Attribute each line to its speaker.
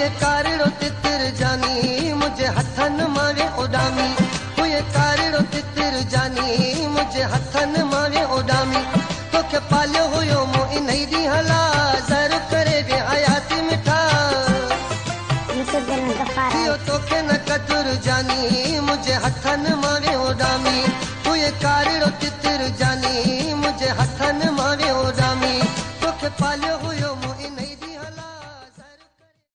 Speaker 1: हुए कारिड़ो तितिर जानी, मुझे हथन मारे उडामी। हुए कारिड़ो तितिर जानी, मुझे हथन मारे उडामी। तोखे पालियो हुयो मूं इन ई हला, ज़र करे बि हयाती मिठा। इहो तोखे न कदुर जानी, मुझे हथन मारे उडामी। हुए कारिड़ो तितिर जानी, मुझे हथन मारे उडामी। तोखे पालियो हुयो मूं इन